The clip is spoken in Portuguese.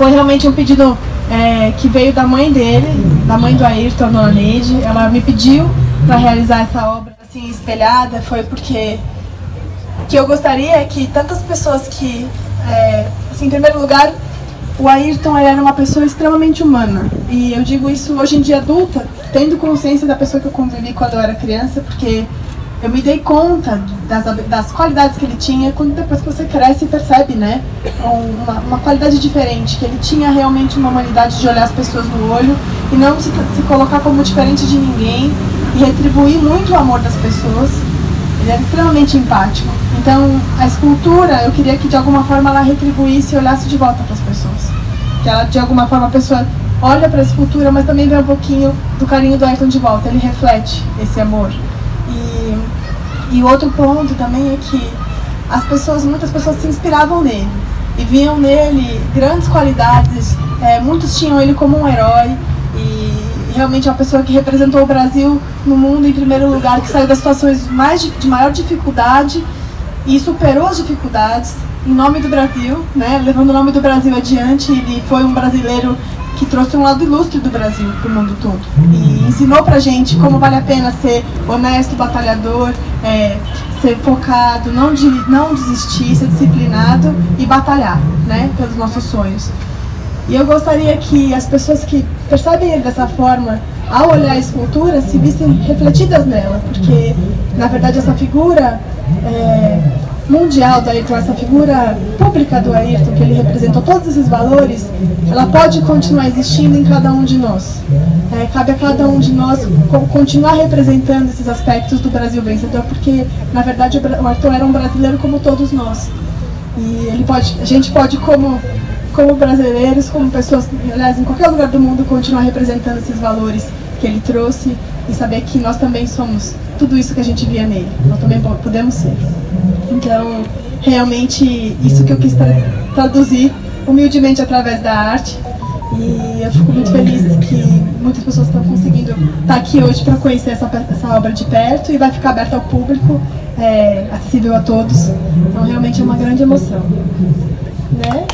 foi realmente um pedido é, que veio da mãe dele, da mãe do Ayrton, a dona Neide. Ela me pediu para realizar essa obra assim espelhada, foi porque que eu gostaria que tantas pessoas que, é, assim, em primeiro lugar, o Ayrton era uma pessoa extremamente humana. E eu digo isso hoje em dia adulta, tendo consciência da pessoa que eu convivi quando eu era criança, porque eu me dei conta das, das qualidades que ele tinha quando depois que você cresce e percebe, né? Uma, uma, qualidade diferente, que ele tinha realmente uma humanidade de olhar as pessoas no olho e não se, se colocar como diferente de ninguém e retribuir muito o amor das pessoas. Ele era extremamente empático. Então, a escultura, eu queria que de alguma forma ela retribuísse e olhasse de volta para as pessoas. Que ela, de alguma forma, a pessoa olha para a escultura, mas também vê um pouquinho do carinho do Ayrton de volta. Ele reflete esse amor. E, e outro ponto também é que as pessoas, muitas pessoas se inspiravam nele e viam nele grandes qualidades. É, muitos tinham ele como um herói e realmente é uma pessoa que representou o Brasil no mundo em primeiro lugar, que saiu das situações mais de, de maior dificuldade e superou as dificuldades em nome do Brasil, né, levando o nome do Brasil adiante. Ele foi um brasileiro que trouxe um lado ilustre do Brasil para o mundo todo e ensinou para gente como vale a pena ser honesto, batalhador, é, ser focado, não, de, não desistir, ser disciplinado e batalhar, né, pelos nossos sonhos. E eu gostaria que as pessoas que percebem ele dessa forma, ao olhar a escultura, se vissem refletidas nela, porque na verdade essa figura é, mundial do Ayrton, essa figura pública do Ayrton, que ele representou todos esses valores, ela pode continuar existindo em cada um de nós. É, cabe a cada um de nós continuar representando esses aspectos do Brasil vencedor, porque na verdade o Ayrton era um brasileiro como todos nós. E ele pode, a gente pode como como brasileiros, como pessoas, aliás, em qualquer lugar do mundo, continuar representando esses valores que ele trouxe e saber que nós também somos tudo isso que a gente via nele. Nós também podemos ser. Então, realmente, isso que eu quis tra traduzir humildemente através da arte. E eu fico muito feliz que muitas pessoas estão conseguindo estar aqui hoje para conhecer essa, essa obra de perto e vai ficar aberta ao público, é, acessível a todos. Então, realmente é uma grande emoção. Né?